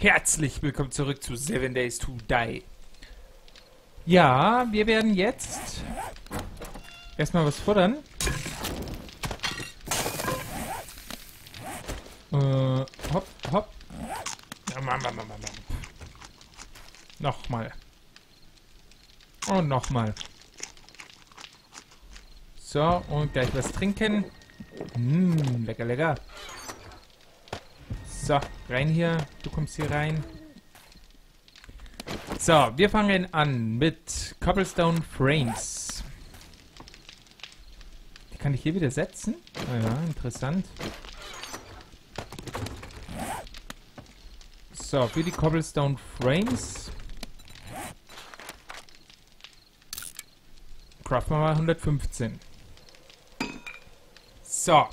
Herzlich willkommen zurück zu Seven Days to Die. Ja, wir werden jetzt erstmal was futtern. Äh, hopp, hopp. Nochmal. Und nochmal. So, und gleich was trinken. Mmm, lecker, lecker. So, rein hier. Du kommst hier rein. So, wir fangen an mit Cobblestone Frames. Die kann ich hier wieder setzen? Ah ja, interessant. So, für die Cobblestone Frames craften wir mal 115. So.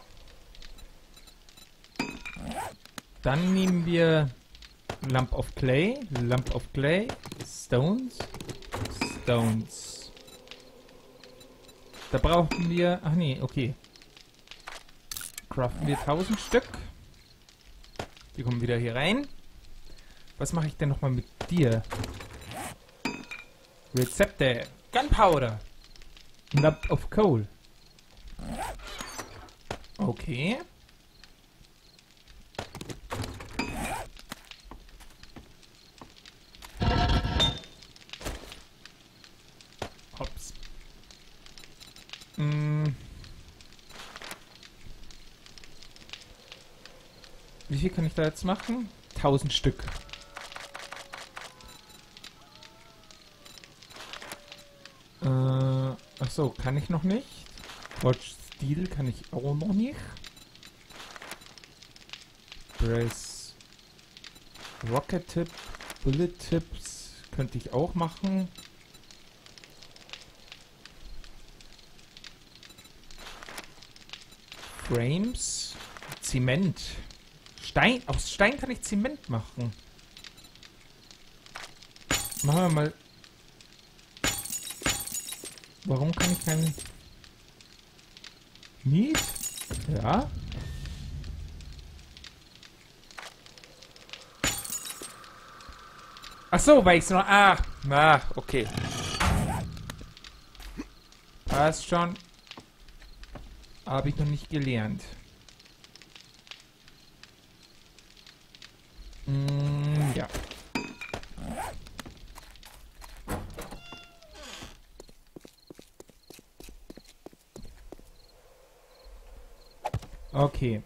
Dann nehmen wir Lump of Clay, Lump of Clay, Stones, Stones. Da brauchen wir... Ach nee, okay. Craften wir 1000 Stück. Die kommen wieder hier rein. Was mache ich denn nochmal mit dir? Rezepte. Gunpowder. Lump of Coal. Okay. Hops. Mm. Wie viel kann ich da jetzt machen? 1000 Stück. Äh, ach so, kann ich noch nicht. Watch Steel kann ich auch noch nicht. Press Rocket Tip, Bullet Tips könnte ich auch machen. Frames, Zement. Stein, aus Stein kann ich Zement machen. Machen wir mal. Warum kann ich keinen... Miet? Ja. Ach so, weil ich noch... Ah, ah, okay. Passt schon. Habe ich noch nicht gelernt. Mm, ja. Okay.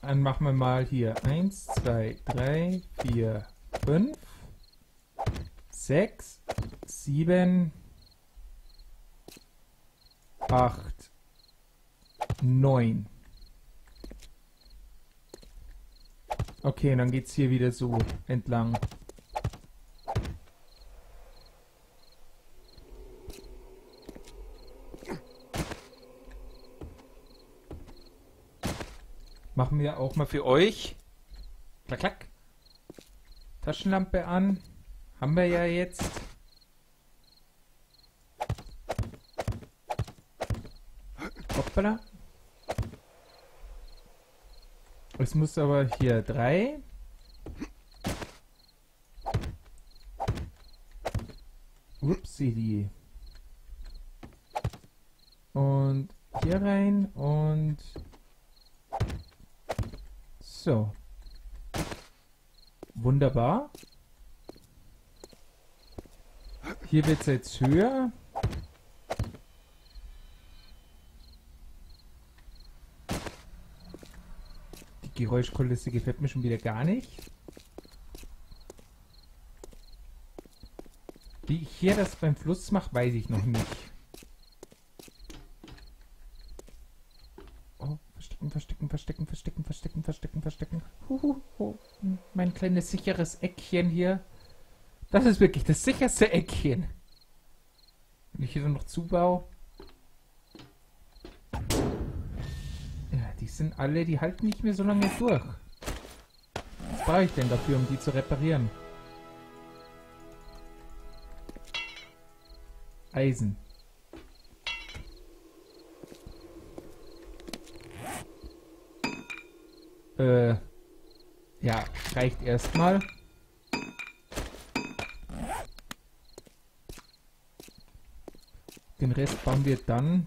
Dann machen wir mal hier 1, 2, 3, 4, 5, 6, 7, 8, 9. Okay, dann geht's hier wieder so entlang. Machen wir auch mal für euch. Klack, klack. Taschenlampe an. Haben wir ja jetzt. Hoppala. Es muss aber hier drei. Upsi. Und hier rein und so. Wunderbar. Hier wird es jetzt höher. Die Geräuschkulisse gefällt mir schon wieder gar nicht. Wie ich hier das beim Fluss mache, weiß ich noch nicht. Kleines sicheres Eckchen hier. Das ist wirklich das sicherste Eckchen. Wenn ich hier noch zubaue. Ja, die sind alle, die halten nicht mehr so lange durch. Was brauche ich denn dafür, um die zu reparieren? Eisen. Äh, ja, reicht erstmal. Den Rest bauen wir dann.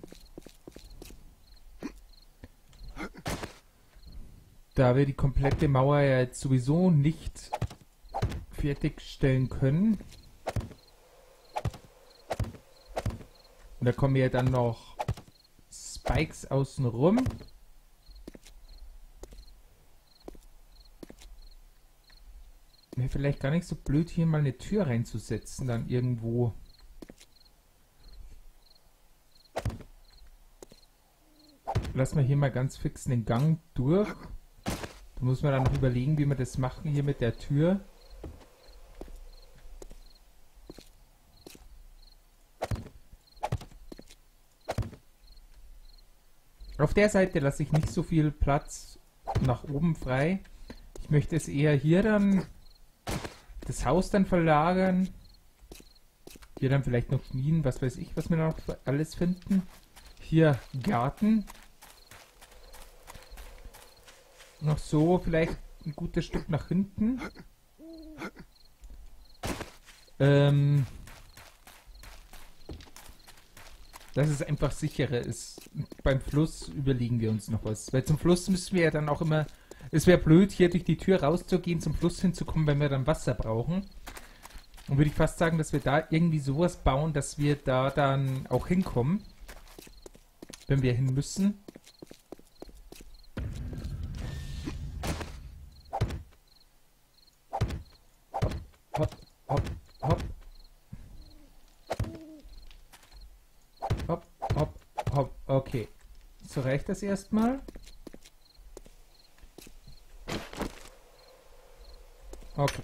Da wir die komplette Mauer ja jetzt sowieso nicht fertigstellen können. Und da kommen ja dann noch Spikes außen rum. Wäre vielleicht gar nicht so blöd, hier mal eine Tür reinzusetzen, dann irgendwo. Lassen wir hier mal ganz fix den Gang durch. Da muss man dann noch überlegen, wie wir das machen hier mit der Tür. Auf der Seite lasse ich nicht so viel Platz nach oben frei. Ich möchte es eher hier dann das Haus dann verlagern. Hier dann vielleicht noch Schmieden, was weiß ich, was wir noch alles finden. Hier Garten. Noch so vielleicht ein gutes Stück nach hinten. Ähm, dass es einfach sicherer ist. Beim Fluss überlegen wir uns noch was. Weil zum Fluss müssen wir ja dann auch immer es wäre blöd, hier durch die Tür rauszugehen, zum Fluss hinzukommen, wenn wir dann Wasser brauchen. Und würde ich fast sagen, dass wir da irgendwie sowas bauen, dass wir da dann auch hinkommen. Wenn wir hin müssen. Hopp, hopp, hopp. Hopp, hopp, hopp. Okay. So reicht das erstmal. Okay.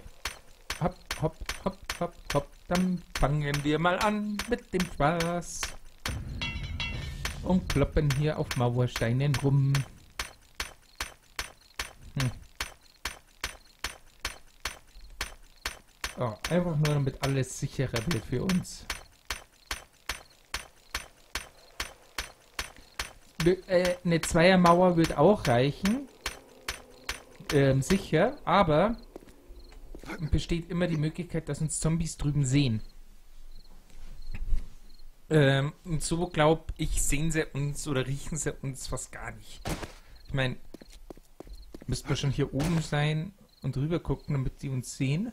Hopp, hopp, hopp, hopp, hopp. Dann fangen wir mal an mit dem Spaß. Und kloppen hier auf Mauersteinen rum. Hm. Oh, einfach nur, damit alles sicherer wird für uns. Äh, eine Zweiermauer wird auch reichen. Ähm, sicher, aber besteht immer die Möglichkeit, dass uns Zombies drüben sehen. Ähm, und so glaube ich, sehen sie uns oder riechen sie uns fast gar nicht. Ich meine, müssten wir schon hier oben sein und rüber gucken, damit sie uns sehen.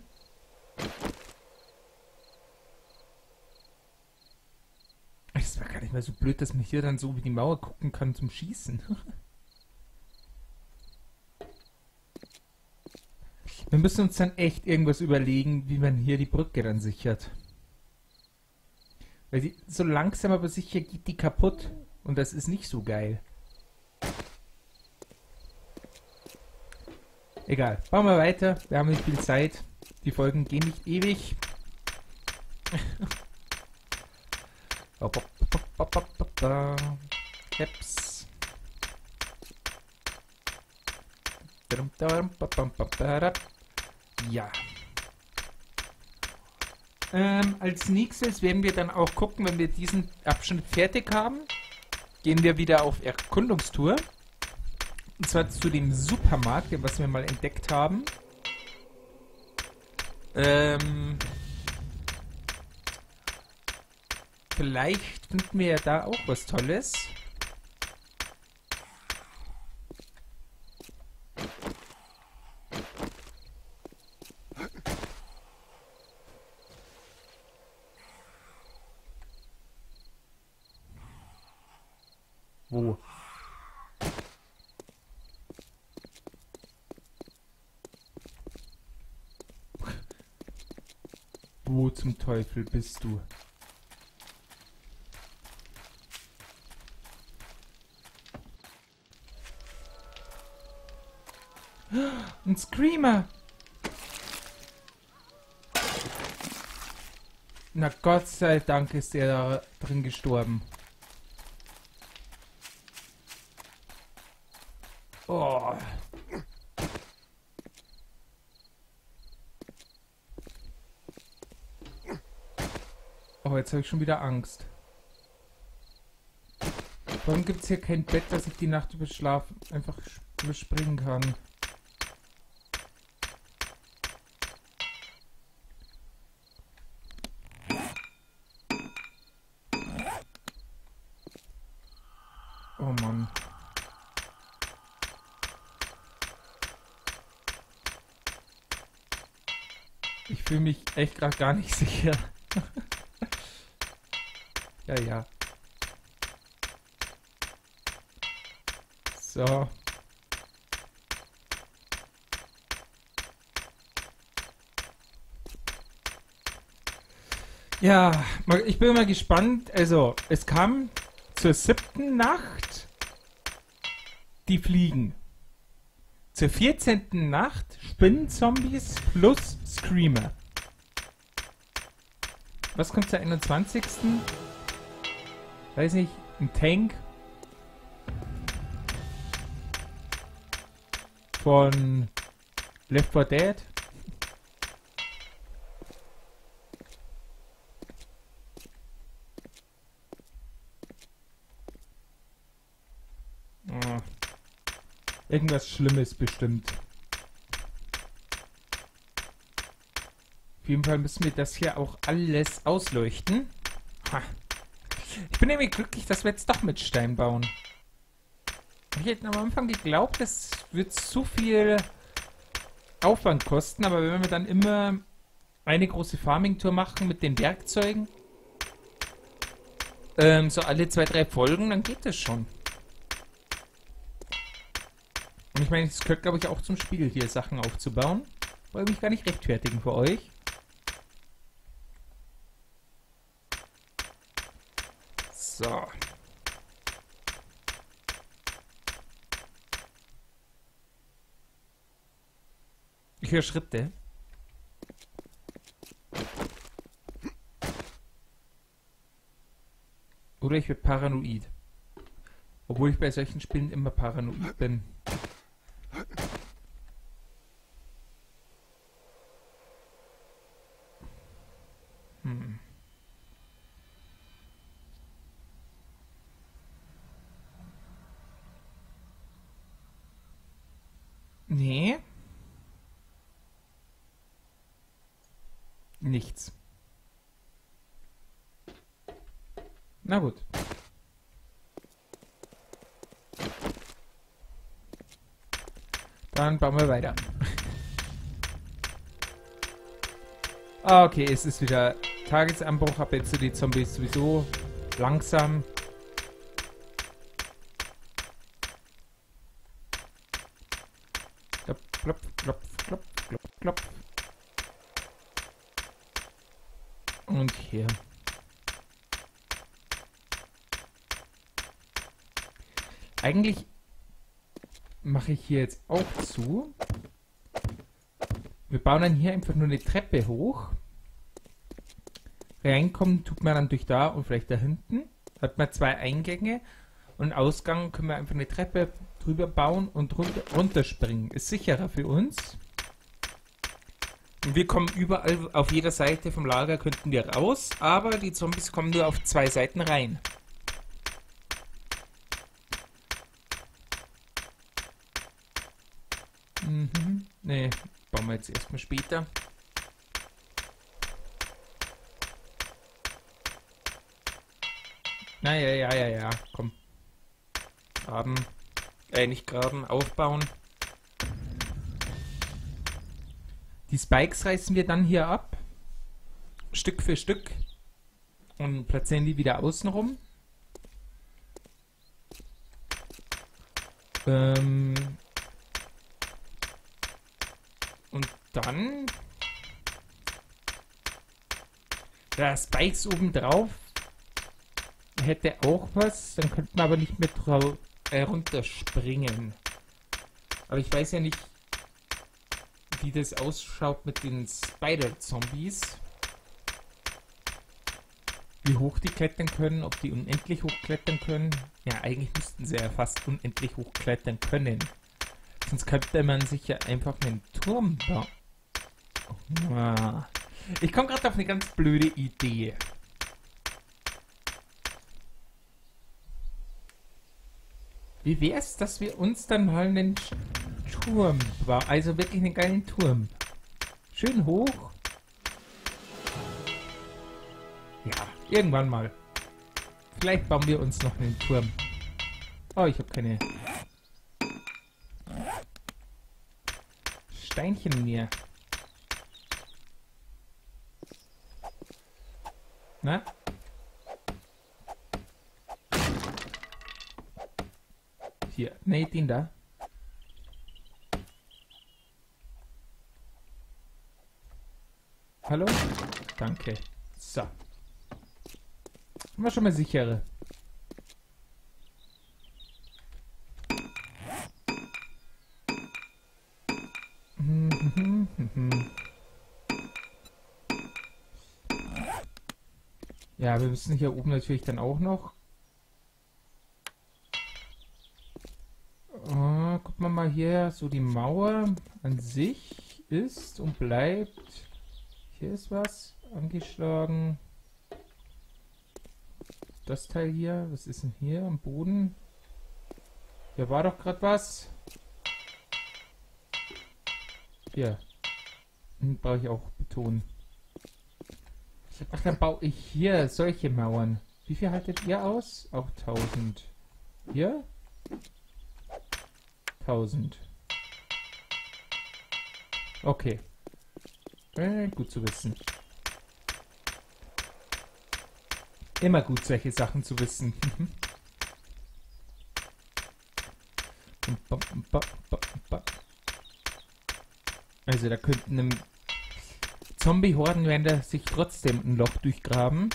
Es war gar nicht mal so blöd, dass man hier dann so wie die Mauer gucken kann zum Schießen. Wir müssen uns dann echt irgendwas überlegen, wie man hier die Brücke dann sichert. Weil die, so langsam aber sicher geht die kaputt. Und das ist nicht so geil. Egal. Bauen wir weiter. Wir haben nicht viel Zeit. Die Folgen gehen nicht ewig. Caps. Ja. Ähm, als nächstes werden wir dann auch gucken, wenn wir diesen Abschnitt fertig haben, gehen wir wieder auf Erkundungstour. Und zwar zu dem Supermarkt, was wir mal entdeckt haben. Ähm, vielleicht finden wir ja da auch was Tolles. Teufel bist du? Ein Screamer! Na Gott sei Dank ist der da drin gestorben. Oh. Oh, jetzt habe ich schon wieder Angst. Warum gibt es hier kein Bett, dass ich die Nacht überschlafen einfach überspringen kann? Oh Mann. Ich fühle mich echt gerade gar nicht sicher. Ja, ja. So. Ja, ich bin mal gespannt. Also, es kam zur siebten Nacht die Fliegen. Zur 14. Nacht Spinnenzombies plus Screamer. Was kommt zur 21.? Weiß nicht, ein Tank von Left 4 Dead. Oh. Irgendwas Schlimmes bestimmt. Auf jeden Fall müssen wir das hier auch alles ausleuchten. Ha. Ich bin nämlich glücklich, dass wir jetzt doch mit Stein bauen. Ich hätte am Anfang geglaubt, das wird zu viel Aufwand kosten, aber wenn wir dann immer eine große Farming-Tour machen mit den Werkzeugen, ähm, so alle zwei, drei Folgen, dann geht das schon. Und ich meine, es gehört, glaube ich, auch zum Spiel, hier Sachen aufzubauen. Wollte mich gar nicht rechtfertigen für euch. So. Ich höre Schritte. Oder ich werde paranoid. Obwohl ich bei solchen Spielen immer paranoid bin. Hm. Nee. Nichts. Na gut. Dann bauen wir weiter. Ah, okay, es ist wieder Tagesanbruch. Habe jetzt so die Zombies sowieso langsam. Klopf, klopf, klopf, klopf, klopf, klopf. Und hier. Eigentlich mache ich hier jetzt auch zu. Wir bauen dann hier einfach nur eine Treppe hoch. Reinkommen tut man dann durch da und vielleicht da hinten. Hat man zwei Eingänge und Ausgang können wir einfach eine Treppe drüber bauen und runter, runterspringen. Ist sicherer für uns. Und wir kommen überall, auf jeder Seite vom Lager könnten wir raus, aber die Zombies kommen nur auf zwei Seiten rein. Mhm. Nee, bauen wir jetzt erstmal später. Na ja, ja, ja, ja, komm. Graben. Äh, nicht graben, aufbauen. Die Spikes reißen wir dann hier ab. Stück für Stück. Und platzieren die wieder außenrum. Ähm, und dann... Da Spikes oben drauf hätte auch was, dann könnten wir aber nicht mehr äh, runterspringen. Aber ich weiß ja nicht, wie das ausschaut mit den Spider-Zombies. Wie hoch die klettern können, ob die unendlich hoch klettern können. Ja, eigentlich müssten sie ja fast unendlich hoch klettern können. Sonst könnte man sich ja einfach einen Turm bauen. Ah. Ich komme gerade auf eine ganz blöde Idee. Wie wäre es, dass wir uns dann mal einen Turm bauen? Also wirklich einen geilen Turm. Schön hoch. Ja, irgendwann mal. Vielleicht bauen wir uns noch einen Turm. Oh, ich habe keine Steinchen mehr. Na? Hier, nee, den da. Hallo? Danke. So. Haben schon mal sichere. Ja, wir müssen hier oben natürlich dann auch noch. Oh, guck mal hier, so die Mauer an sich ist und bleibt. Hier ist was angeschlagen. Das Teil hier, was ist denn hier am Boden? Hier war doch gerade was. Hier. Hm, brauche ich auch betonen. Ach, dann baue ich hier solche Mauern. Wie viel haltet ihr aus? Auch 1000. Hier? 1000. Okay. Äh, gut zu wissen. Immer gut, solche Sachen zu wissen. also da könnten Zombie-Horden werden da sich trotzdem ein Loch durchgraben.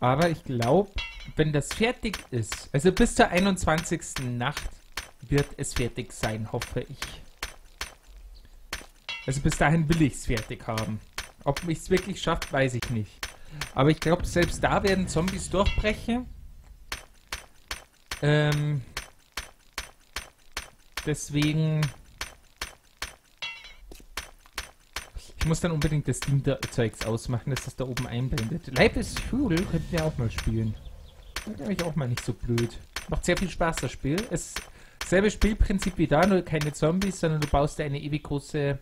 Aber ich glaube, wenn das fertig ist, also bis zur 21. Nacht wird es fertig sein, hoffe ich. Also bis dahin will ich es fertig haben. Ob ich es wirklich schafft, weiß ich nicht. Aber ich glaube, selbst da werden Zombies durchbrechen. Ähm, deswegen Ich muss dann unbedingt das Steam-Zeugs ausmachen, dass das da oben einblendet. Life is Fuel könnten wir auch mal spielen. Ist nämlich auch mal nicht so blöd. Macht sehr viel Spaß, das Spiel. Es selbe Spielprinzip wie da, nur keine Zombies, sondern du baust dir eine ewig große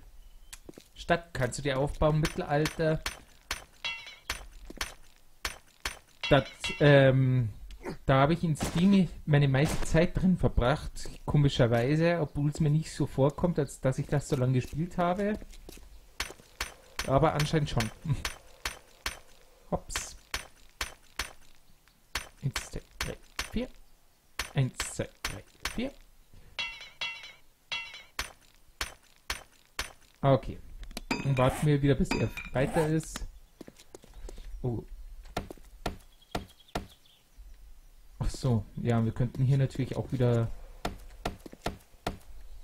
Stadt. Kannst du dir aufbauen, Mittelalter. Das, ähm, da habe ich in Steam meine meiste Zeit drin verbracht. Komischerweise, obwohl es mir nicht so vorkommt, als dass ich das so lange gespielt habe. Aber anscheinend schon. Hops. Eins, zwei, drei, vier. Eins, zwei, drei, vier. Okay. Dann warten wir wieder, bis er weiter ist. Oh. Ach so, ja, wir könnten hier natürlich auch wieder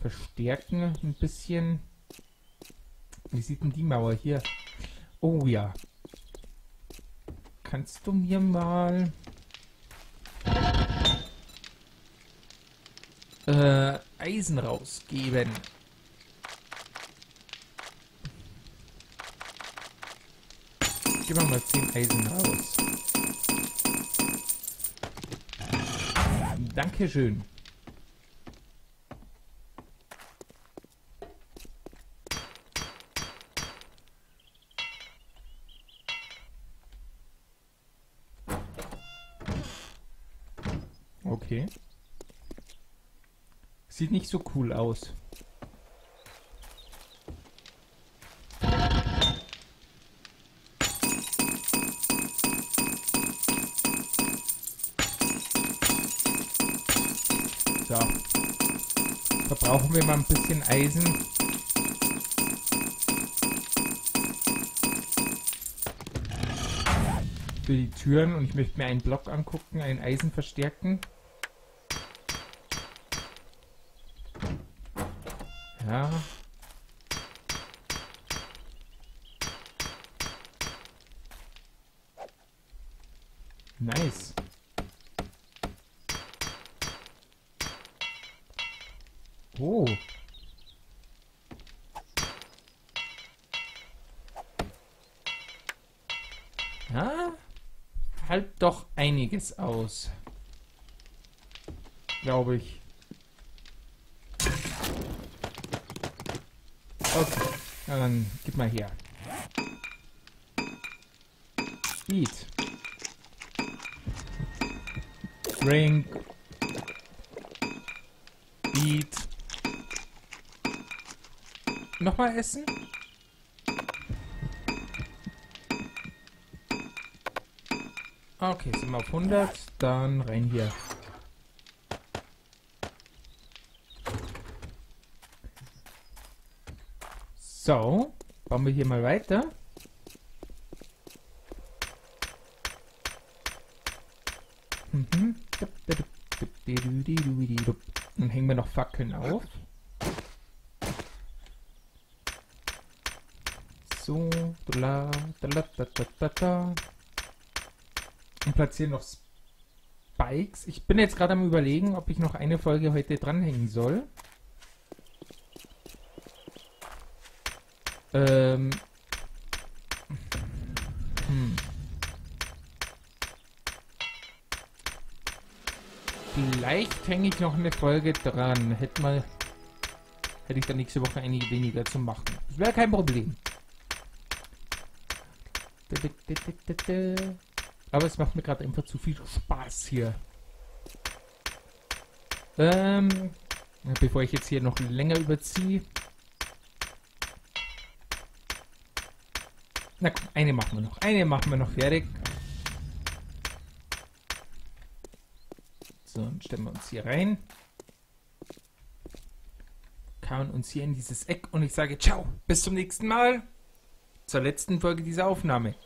verstärken ein bisschen. Wie sieht denn die Mauer hier? Oh ja. Kannst du mir mal... Äh, Eisen rausgeben? Gib mal 10 Eisen raus. Dankeschön. Okay. Sieht nicht so cool aus. So. Verbrauchen wir mal ein bisschen Eisen. Für die Türen und ich möchte mir einen Block angucken, ein Eisen verstärken. Ja. Nice. Oh. Ja, halt doch einiges aus. Glaube ich. Okay, dann gib mal her. Eat. Drink. Eat. Nochmal essen? Okay, sind wir auf 100. Dann rein hier. So, bauen wir hier mal weiter. Mhm. Dann hängen wir noch Fackeln auf. So, da, da, da, da, da, da. Und platzieren noch Spikes. Ich bin jetzt gerade am überlegen, ob ich noch eine Folge heute dranhängen soll. Ähm. Hm. Vielleicht hänge ich noch eine Folge dran. Hätte mal. Hätte ich dann nächste Woche einige weniger zu machen. Das wäre kein Problem. Aber es macht mir gerade einfach zu viel Spaß hier. Ähm, bevor ich jetzt hier noch länger überziehe, Na komm, eine machen wir noch. Eine machen wir noch fertig. So, dann stellen wir uns hier rein. Kauen uns hier in dieses Eck und ich sage ciao, bis zum nächsten Mal. Zur letzten Folge dieser Aufnahme.